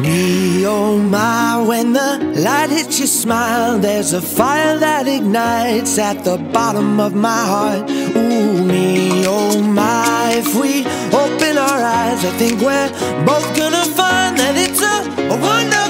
Me, oh my, when the light hits your smile, there's a fire that ignites at the bottom of my heart. Ooh, me, oh my, if we open our eyes, I think we're both gonna find that it's a, a wonderful.